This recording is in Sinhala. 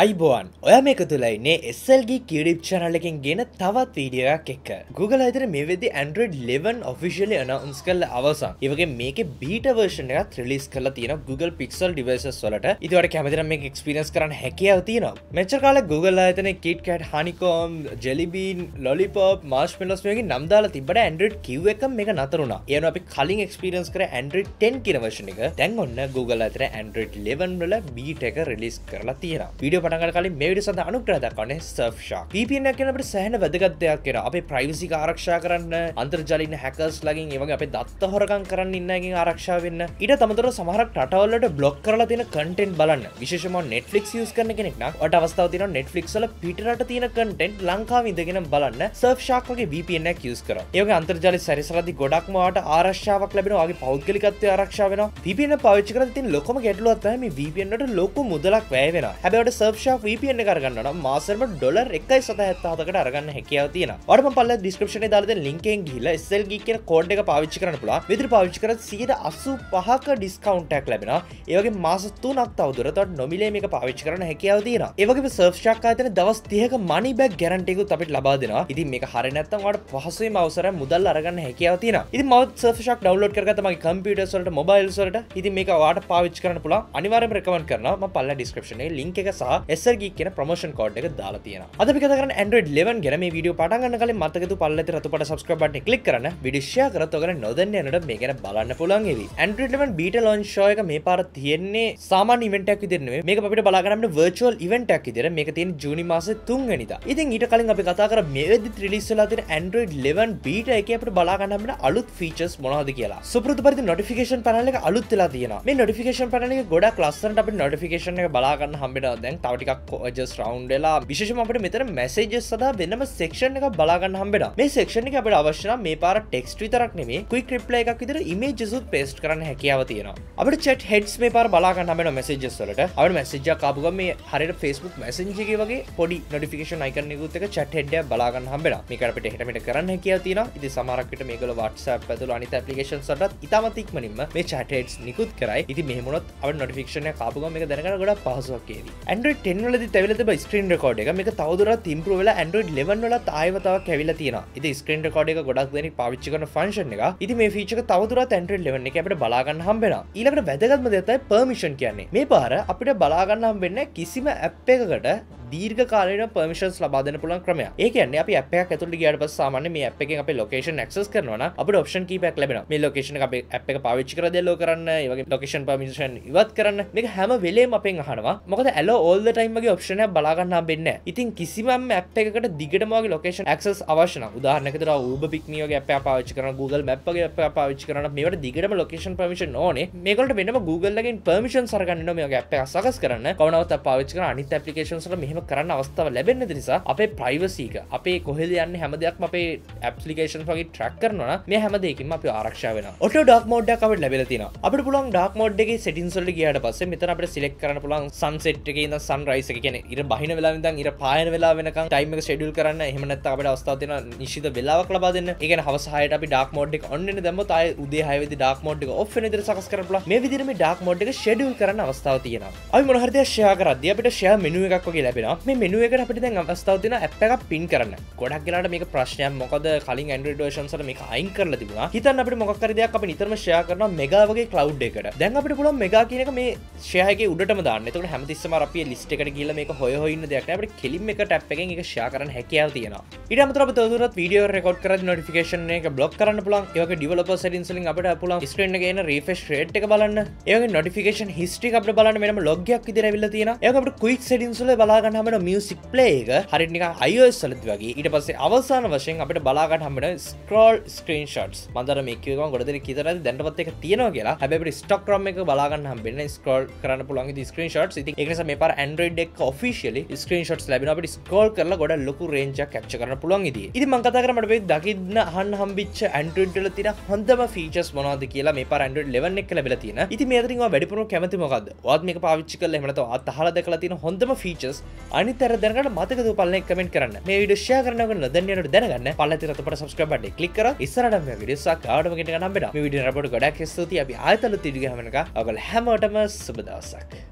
අයිබෝන් ඔය මේක තුළයින්නේ එස්සල්ගේ කිඩිප් චනලකින් ගෙන තවත් වීඩියක් එක්ක. Google අතර මේ වෙදි Android 11 ඔෆිසිලි අනවන්ස් කල්ල අවසන්. ඒවගේ මේක බීට වර්ෂණ එකත් රිලිස් කල තියෙන Google Pixel ඩිවර්සස් වලට. ඉතිවට කැමතින මේ එක්ස්පිරස් කරන්න හැකියාව තියෙනවා. මෙච්ච කාල Google අතන KitKat honeycomb jelly bean lollipop මාර්ශ් පෙලස්මගේ නම්දාලා තිබට Android කිව් එක මේක නතරුණා ඒන අපි කලින් එක්ස්පිරන්ස් කර Android 10 කිනවර්ෂණ එක. දැන් ඔන්න Google අතර Android 11 වල බීට එක රිලිස් කරලා තියෙන විඩිය පටගල කලින් මේ විඩිය සඳ අනුග්‍රහ දක්වන්නේ සර්ෆ්ෂා VPN එක කියනකොට සෑහෙන වැදගත් දෙයක් කියලා අපේ ප්‍රයිවසි ආරක්ෂා කරන්න අන්තර්ජාලින් හැකර්ස් ලගින් ඒ වගේ අපේ දත්ත හොරකම් කරන්න ඉන්න එකෙන් ආරක්ෂා වෙන්න. ඊට තමතර සමහරක් රටවල්වලට බ්ලොක් කරලා තියෙන කන්ටෙන්ට් බලන්න. විශේෂම Netflix යූස් කරන කෙනෙක් නම් ඔයාලට අවස්ථාව තියෙනවා Netflix වල පිටරට තියෙන කන්ටෙන්ට් ලංකාවේ ඉඳගෙන බලන්න. සර්ෆ්ෂාක් වගේ VPN එකක් යූස් කරා ඒ වගේ අන්තර්ජාලය සැරිසරද්දි ගොඩක්ම ඔයාලට ආරක්ෂාවක් ලැබෙනවා. වගේ පෞද්ගලිකත්වය ආරක්ෂා වෙනවා. VPN පාවිච්චි කරද්දී තියෙන ලොකම ගැටලුවක් තමයි මේ VPN වලට ලොකු මුදලක් වැය වෙනවා. හැබැයි ඔයාලට සර්ෆ්ෂාක් VPN එක අරගන්න නම් මාසෙම ඩොලර් 1.77කට අරගන්න හැකියාව තියෙනවා. ඔයාලට මම පල්ලෙ ඩිස්ක්‍රිප්ෂන් එකේ දාලා දෙන ලින්ක් එකෙන් ගිහිල්ලා SL Geek කියන කෝඩ් එක පාවිච්චි කරන්න පුළුවන්. විතර පාවිච්චි කරත් 185ක ඩිස්කවුන්ට් එකක් ලැබෙනවා. ඒ වගේ මාස 3ක් තවදුරටත් නොමිලේ මේක පාවිච්චි කරන්න හැකියාව තියෙනවා. ඒ වගේම සර්ෆ්ෂාක් ආයතන දවස් 30ක මනි බෑග් ගැරන්ටි එකකුත් අපිට ලබා දෙනවා. ඉතින් මේක හරිය නැත්නම් ඔයාලට පහසුවෙන්ම අවසරයි මුදල් අරගන්න හැකියාව තියෙනවා. ඉතින් මම සර්ෆ්ෂාක් ඩවුන්ලෝඩ් කරගත්තා මගේ කම්පියුටර්ස් වලට මොබයිල්ස් වලට. ඉතින් මේක ඔයාලට පාවිච්චි කරන්න පුළුවන්. අනිවාර්යයෙන්ම රෙකමන්ඩ් කරනවා. මම පල්ලා ඩිස්ක්‍රිප්ෂන් එකේ ලින්ක් එක සහ SL Geek කියන ප්‍රමෝෂන් කෝඩ් එක දාලා තියෙනවා. අද අපි කතා කරන්නේ Android 11 ගැන මේ වීඩියෝ පටන් ගන්න කලින් මතකතු පල්ලෙත රතුපට subscribe button එක click කරන්න වීඩියෝ share කරත් ඔයගොල්ලෝ නොදන්න යනට මේ ගැන බලන්න පුළුවන් වෙවි. Android 11 beta launch show එක මේ පාර තියෙන්නේ සාමාන්‍ය event එකක් විදිහට නෙවෙයි. මේක අපිට බලා ගන්න අපිට virtual event එකක් විදිහට මේක තියෙන්නේ ජූනි මාසේ 3 වෙනිදා. ඉතින් ඊට කලින් අපි කතා කර මේ වෙද්දිත් release වෙලා තියෙන Android 11 beta එකේ අපිට බලා ගන්න අපිට අලුත් features මොනවද කියලා. සුපුරුදු පරිදි notification panel එක අලුත් වෙලා තියෙනවා. මේ notification panel එක ගොඩක් ලස්සනට අපිට notification එක බලා ගන්න හම්බෙනවා. දැන් තව ටිකක් just round වෙලා. විශේෂම අපිට මෙතන මැසේජස් සඳහා වෙනම සෙක්ෂන් එකක් බලාගන්න හම්බෙනවා. මේ සෙක්ෂන් එක අපිට අවශ්‍ය නම් මේ පාර ටෙක්ස්ට් විතරක් නෙමෙයි ක්වික් රිප්ලයි එකක් විදිහට ඉමේජස් උත් පේස්ට් කරන්න හැකියාව තියෙනවා. අපිට chat heads මේ පාර බලාගන්න හම්බෙනවා මැසේජස් වලට. අපිට මැසේජ් එකක් ආපු ගමන් මේ හරියට Facebook Messenger එකේ වගේ පොඩි notification icon එකකුත් එක chat head එකක් බලාගන්න හම්බෙනවා. මේක අපිට එහෙට මෙහෙට කරන්න හැකියාව තියෙනවා. ඉතින් සමහරක් විට මේකවල WhatsApp ඇතුළු අනිත් applications වලටත් ඉතාමත් ඉක්මනින්ම මේ chat heads නිකුත් කරයි. ඉතින් මෙහෙම වුණොත් අපිට notification එකක් ආපු ගමන් මේක දැනගන්න ගොඩක් පහසුවක් ඒවි Android 10 වලදී තැවිලා තිබ්බ screen record එක මේක තවදුරටත් improve වෙලා Android 11 වලත් ආයවතාවක් ඇවිල්ලා තියෙනවා. ඉතින් screen record එක ගොඩක් දෙනෙක් පාවිච්චි කරන function එක. ඉතින් මේ feature එක තවදුරටත් Android 11 එකේ අපිට බලා ගන්න හම්බෙනවා. ඊළඟට වැදගත්ම දේ තමයි permission කියන්නේ. මේ පාර අපිට බලා ගන්න හම්බෙන්නේ කිසිම app එකකට දීර්ඝ කාලීන පර්මිෂන්ස් ලබා දෙන්න පුළුවන් ක්‍රමයක්. ඒ කියන්නේ අපි app එකක් ඇතුළට ගියාට පස්සේ සාමාන්‍ය මේ app එකෙන් අපේ location access කරනවා නම් අපිට option කීපයක් ලැබෙනවා. මේ location එක අපේ app එක පාවිච්චි කරලා දෙලෝ කරන්න, ඒ වගේ location permission ඉවත් කරන්න. මේක හැම වෙලේම අපෙන් අහනවා. මොකද allow all the time වගේ option එකක් බලා ගන්න හම්බෙන්නේ නැහැ. ඉතින් කිසිම app එකකට දිගටම වගේ location access අවශ්‍ය නම් උදාහරණයකට Uber Pick me වගේ app එකක් පාවිච්චි කරන Google Map වගේ app එකක් පාවිච්චි කරන මේවට දිගටම location permission ඕනේ. මේකට වෙනම Google එකෙන් permissions අරගන්න වෙනවා මේ වගේ app එකක් සකස් කරන්න. කවනවත් පාවිච්චි කරන අනිත් applications වල මෙහෙම කරන්න අවස්ථාව ලැබෙන්න නිසා අපේ ප්‍රයිවසීක අපේ කොහෙද යන්න හැම දෙයක්ම අපේ ඇප්ලිකේෂන් වගේ ට්‍රක් කරනවා මේ හැම දෙකින්ම අපි ආරක්ෂා වෙන ඔට ඩක් මෝඩ්ඩක් අපට ලැබෙල තින අපට පුළන් ඩක් මෝඩ්ගේ සටින්සල්ල ගේට පස්සේ මෙතන අපට සිලෙක් කරන පුළන් සන්සෙට් එක ද සන් රයිස කියන ඉර බහින වෙලා දන් ඉර පායන වෙලා වෙනක ටයිම ෙඩල් කරන්න. එහමනත් අපට අවස්ථාවතින නිශිත වෙලාවක් ලබා දෙන්න. එක හවසහයට අපි ඩක් මෝඩ්ක් ඔන්න දැම තයි උදේ හයවදි ඩක් මෝඩ්ක ඔෆ නිදර සකස් කරලා මේ විදිරම ඩක් මෝඩ්ක ෂෙඩියල් කරන්න අවස්ථාව තියෙන අයි මොහරද ෂයා කරද අපට ෂය මෙනුව එකක් වගේ ලැබෙන මේ මෙනුව එකට අපිට දැන් අවස්ථාව තින ඇප් එකක් පින් කරන්න. ගොඩක් කියලාට මේක ප්‍රශ්නයක්. මොකද කලින් ඇන්ඩ්‍රොයිඩ් version වල මේක අයින් කරලා තිබුණා. හිතන්න අපිට මොකක් හරි දෙයක් අපි නිතරම ෂෙයා කරනවා මෙගා වගේ ක්ලවුඩ් එකට දැන් අපිට පුළුවන් මෙගා කියන එක මේ ෂෙයා එකේ උඩටම දාන්න. එතකොට හැමතිස්සෙම අපි ලිස්ට් එකට ගිහලා මේක හොය හොය ඉන්න දෙයක් නෑ. අපිට කෙලින්ම එක ටැප් එකෙන් ඒක ෂෙයා කරන්න හැකියාව තියෙනවා. ඊට අමතරව අපි තවදුරටත් වීඩියෝ රෙකෝඩ් කරද්දී නොටිෆිකේෂන් එක බ්ලොක් කරන්න පුළුවන්. ඒ වගේ ඩෙවලොපර් සෙටින්ග්ස් වලින් අපිට පුළුවන් ස්ක්‍රීන් එකේ එන රිෆ්‍රෙෂ් රේට් එක බලන්න. ඒ වගේ නොටිෆිකේෂන් හිස්ටරි එක අපිට බලන්න වෙනම ලොග් එකක් විදිහට ඇවිල්ලා තියෙනවා. ඒක අපිට ක්වික් සෙටින්ග්ස් වල බලා ගන්න හැම මියුසික් ප්ලේ එක හරියට නිකන් iOS වලත් වගේ. ඊට පස්සේ අවසාන වශයෙන් අපිට බලාගන්න හම්බෙන ස්ක්‍රෝල් ස්ක්‍රීන් ෂොට්ස් මන්දර මේ කියවම ගොඩ දෙනෙක් හිතලා දැන්ටපත් එක තියෙනවා කියලා. හැබැයි අපිට ස්ටොක් රොම් එක බලාගන්න හම්බෙන්නේ ස්ක්‍රෝල් කරන්න පුළුවන් ඉතින් ස්ක්‍රීන් ෂොට්ස් ඉතින් ඒක නිසා මේ පාර Android එක ඔෆිෂියලි ස්ක්‍රීන් ෂොට්ස් ලැබෙනවා. අපිට ස්ක්‍රෝල් කරලා ගොඩ ලොකු රේන්ජ් එකක් කැප්චර් කරන්න පුළුවන් ඉතින්. ඉතින් මම කතා කරා මට මේ දකින්න අහන්න හම්බිච්ච Android වල තියෙන හොඳම ෆීචර්ස් මොනවද කියලා මේ පාර Android 11 එක ලැබිලා තියෙන. ඉතින් මේ අතරින් ඔයා වැඩිපුරම කැමති මොකද්ද? ඔයාත් මේක පාවිච්චි කරලා එහෙම නැත්නම් ඔයාත් අහලා දැකලා තියෙන හොඳම ෆීචර්ස් අනිත් අර දැනගන්න මතක දූපල්ලෙන් කමෙන්ට් කරන්න. මේ වීඩියෝ ෂෙයා කරනකොට නොදන්නයට දැනගන්න. පල්ලති රතපට සබස්ක්‍රයිබ් බටන් ක්ලික් කරලා ඉස්සරහට මේ වීඩියෝස් එකක් ආවම ගෙට ගන්න හම්බෙනවා. මේ වීඩියෝ රපෝට් ගොඩක් ස්තුතියි අපි ආයතන තිඩිග හැමනක ඔයගොල්ලෝ හැමෝටම සුබ දවසක්.